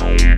Bye.